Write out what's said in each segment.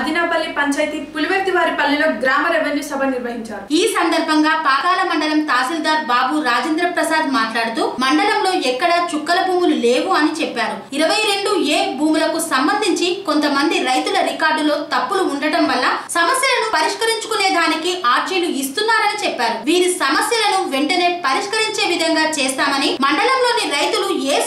అదినాపల్లి పంచాయతీ పులివర్తివారిపల్లిలో గ్రామ రెవెన్యూ సభ నిర్వహించారు. ఈ సందర్భంగా పాకాల మండలం తహసీల్దార్ బాబు రాజేంద్ర ప్రసాద్ మాట్లాడుతూ మండలంలో ఎక్కడ చుక్కల భూములు లేవు అని చెప్పారు. ఇరవై రెండు ఏ భూములకు సంబంధించి కొంతమంది రైతుల రికార్డులో తప్పులు ఉండటం వల్ల సమస్యలను పరిష్కరించుకునే దానికి ఆర్జీలు ఇస్తున్నారని చెప్పారు. వీరి సమస్యలను వెంటనే పరిష్కరించే విధంగా చేస్తామని మండలంలోని రైతులు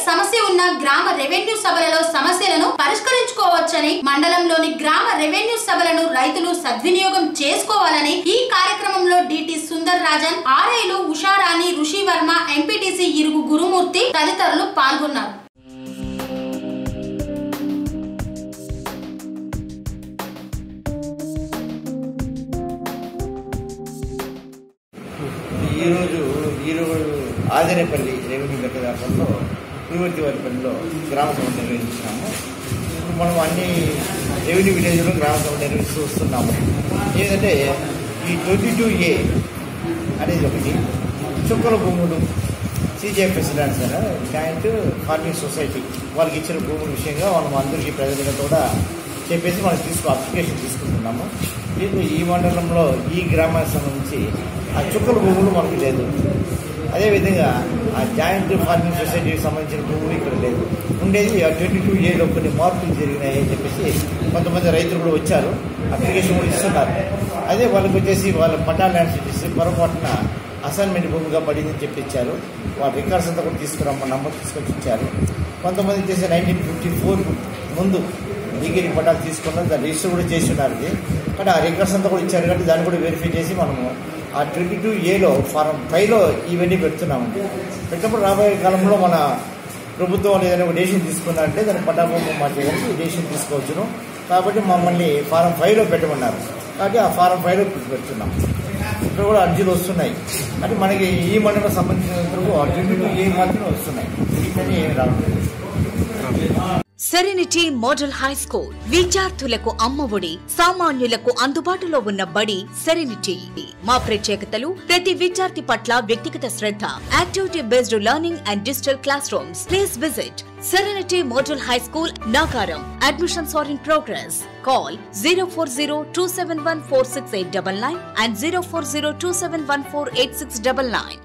సమస్య ఉన్న గ్రామ రెవెన్యూ సభలలో సమస్యలను పరిష్కరించుకోవచ్చని మండలంలోని గ్రామ రెవెన్యూ సభలను రైతులు సద్వినియోగం చేసుకోవాలని ఈ కార్యక్రమంలో డిటి సుందర్ రాజన్ ఆర్ఐలు ఉషారాణి ఋషి వర్మ ఎంపీటీసీ ఇరుగు గురుమూర్తి తదితరులు పాల్గొన్నారు. ఈరోజు ఈరోజు ఆదినేపల్లి రెవెన్యూ గట్టదాపంలో పులివర్తివారిపల్లిలో గ్రామ సభ నిర్వహించినాము ఇప్పుడు మనం అన్ని రెవెన్యూ విలేజ్లో గ్రామ సభ నిర్వహిస్తూ వస్తున్నాము. ఏంటంటే ఈ ట్వంటీ టూ ఏ అనేది ఒకటి చుక్కల భూములు సిజిఎఫ్ఎస్ ల్యాండ్స్ అని జాయింట్ ఫార్మింగ్ సొసైటీ వాళ్ళకి ఇచ్చిన భూముల విషయంగా మనం అందరికీ ప్రజలుగా కూడా చెప్పేసి మనం తీసుకు అప్లికేషన్ తీసుకుంటున్నాము. దీంట్లో ఈ మండలంలో ఈ గ్రామానికి సంబంధించి ఆ చుక్కల భూములు మనకు లేదు. అదేవిధంగా జాయింట్ ఫార్మింగ్ సొసైటీకి సంబంధించిన భూములు ఇక్కడ లేదు ఉండేది ట్వంటీ టూ ఏలో కొన్ని మార్పులు జరిగినాయి అని చెప్పేసి కొంతమంది రైతులు కూడా వచ్చారు. అప్లికేషన్ కూడా ఇస్తున్నారు. అదే వాళ్ళకి వచ్చేసి వాళ్ళ పటా ల్యాండ్స్ వచ్చేసి పొరపాటున అసైన్మెంట్ భూమిగా పడిందని చెప్పి ఇచ్చారు. వాళ్ళ రికార్డ్స్ అంతా కూడా తీసుకురమ్మ నంబర్ తీసుకొచ్చి ఇచ్చారు. కొంతమంది వచ్చేసి నైన్టీన్ ఫిఫ్టీ ఫోర్ ముందు డిగ్రీ పట్టాలు తీసుకున్నారు. దాన్ని రిజిస్టర్ కూడా చేసి ఉన్నారు కానీ ఆ రికార్డ్స్ అంతా కూడా ఇచ్చారు కాబట్టి దాన్ని కూడా వెరిఫై చేసి మనము ఆ ట్వంటీ టూ ఏలో ఫారం ఫైవ్లో ఇవన్నీ పెడుతున్నామండి పెట్టినప్పుడు రాబోయే కాలంలో మన ప్రభుత్వం ఏదైనా ఒక డెసిషన్ తీసుకున్నారంటే దాని పట్టాభూమి మార్చేయడానికి డెసిషన్ తీసుకోవచ్చును. కాబట్టి మమ్మల్ని ఫారం ఫైవ్లో పెట్టమన్నారు. కాబట్టి ఆ ఫారం ఫైవ్లో పెడుతున్నాం. ఇక్కడ కూడా అర్జీలు వస్తున్నాయి. అంటే మనకి ఈ మండలం సంబంధించినంత అర్జీలు ఏ మాత్రమే వస్తున్నాయి. ఇవన్నీ ఏమి రావట్లేదు సెరెనిటీ మోడల్ హై స్కూల్ విద్యార్థులకు అమ్మఒడి సామాన్యులకు అందుబాటులో ఉన్న బడి సెరెనిటీ మా ప్రత్యేకతలు ప్రతి విద్యార్థి పట్ల వ్యక్తిగత శ్రద్ధ. Activity based learning and digital classrooms please visit Serenity Model High School నాకారం admissions are in progress call zero four zero two seven one four six eight double nine and zero four zero two seven one four eight six double nine